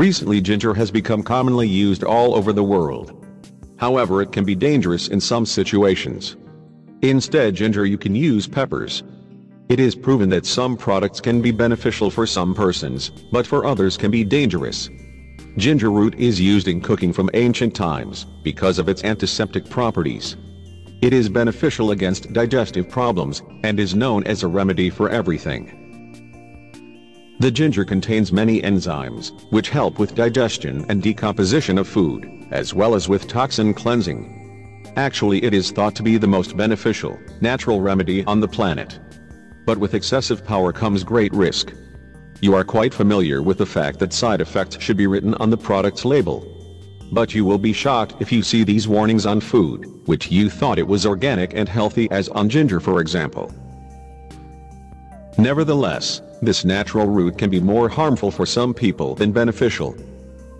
Recently ginger has become commonly used all over the world. However it can be dangerous in some situations. Instead ginger you can use peppers. It is proven that some products can be beneficial for some persons, but for others can be dangerous. Ginger root is used in cooking from ancient times, because of its antiseptic properties. It is beneficial against digestive problems, and is known as a remedy for everything. The ginger contains many enzymes, which help with digestion and decomposition of food, as well as with toxin cleansing. Actually it is thought to be the most beneficial, natural remedy on the planet. But with excessive power comes great risk. You are quite familiar with the fact that side effects should be written on the product's label. But you will be shocked if you see these warnings on food, which you thought it was organic and healthy as on ginger for example. Nevertheless, this natural root can be more harmful for some people than beneficial.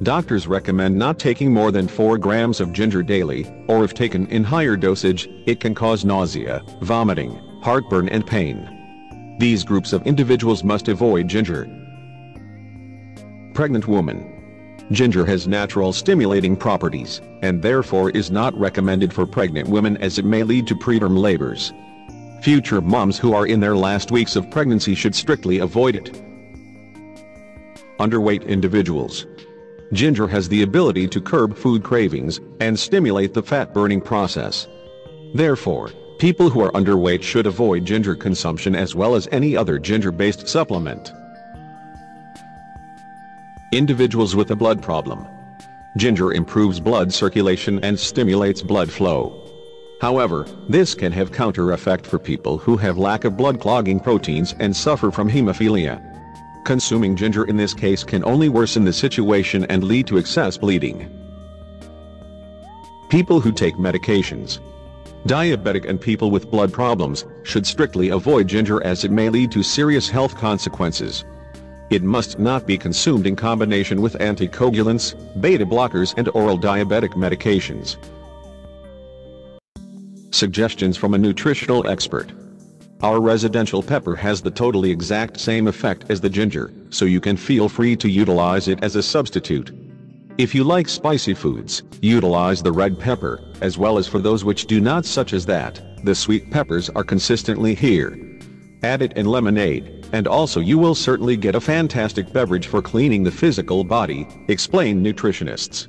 Doctors recommend not taking more than 4 grams of ginger daily, or if taken in higher dosage, it can cause nausea, vomiting, heartburn and pain. These groups of individuals must avoid ginger. Pregnant woman. Ginger has natural stimulating properties, and therefore is not recommended for pregnant women as it may lead to preterm labors. Future moms who are in their last weeks of pregnancy should strictly avoid it. Underweight individuals. Ginger has the ability to curb food cravings and stimulate the fat-burning process. Therefore, people who are underweight should avoid ginger consumption as well as any other ginger-based supplement. Individuals with a blood problem. Ginger improves blood circulation and stimulates blood flow. However, this can have counter effect for people who have lack of blood clogging proteins and suffer from hemophilia. Consuming ginger in this case can only worsen the situation and lead to excess bleeding. People who take medications. Diabetic and people with blood problems should strictly avoid ginger as it may lead to serious health consequences. It must not be consumed in combination with anticoagulants, beta blockers and oral diabetic medications. Suggestions from a nutritional expert. Our residential pepper has the totally exact same effect as the ginger, so you can feel free to utilize it as a substitute. If you like spicy foods, utilize the red pepper, as well as for those which do not such as that, the sweet peppers are consistently here. Add it in lemonade, and also you will certainly get a fantastic beverage for cleaning the physical body, explain nutritionists.